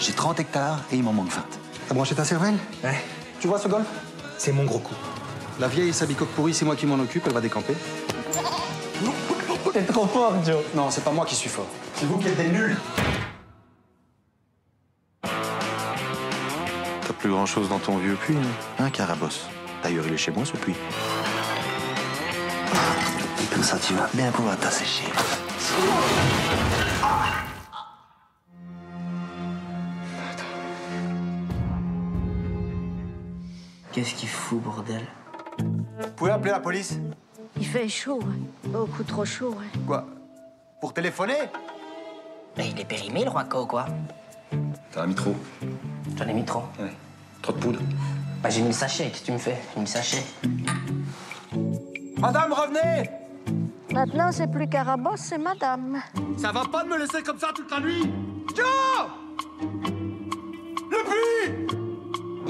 J'ai 30 hectares et il m'en manque 20. T'as branché ta cervelle Ouais, Tu vois ce golf? C'est mon gros coup. La vieille sa bicoque pourrie, c'est moi qui m'en occupe, elle va décamper. T'es trop fort, Joe. Non, c'est pas moi qui suis fort. C'est vous qui êtes des nuls. T'as plus grand chose dans ton vieux puits, non Hein, Carabosse D'ailleurs, il est chez moi, ce puits. Et comme ça, tu vas bien pouvoir t'assécher. Qu'est-ce qu'il fout, bordel Vous pouvez appeler la police Il fait chaud, beaucoup trop chaud. Quoi Pour téléphoner Mais il est périmé, le Rocco, quoi. T'as mis trop. J'en ai mis trop. Ouais. Trop de poudre. Bah, j'ai mis le sachet, qu'est-ce que tu me fais J'ai mis le sachet. Madame, revenez Maintenant, c'est plus Carabosse, c'est Madame. Ça va pas de me laisser comme ça toute la nuit Joe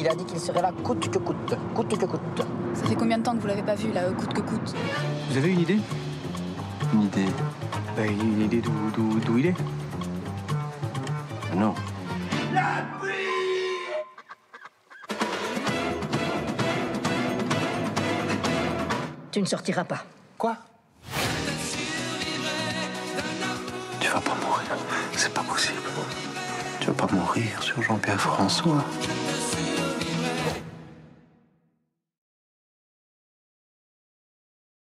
Il a dit qu'il serait là coûte que coûte. Coûte que coûte. Ça fait combien de temps que vous l'avez pas vu, là, coûte que coûte Vous avez une idée Une idée Bah, une idée d'où, d'où, d'où il est Ah Non. Tu ne sortiras pas. Quoi Tu vas pas mourir. C'est pas possible. Tu vas pas mourir sur Jean-Pierre François.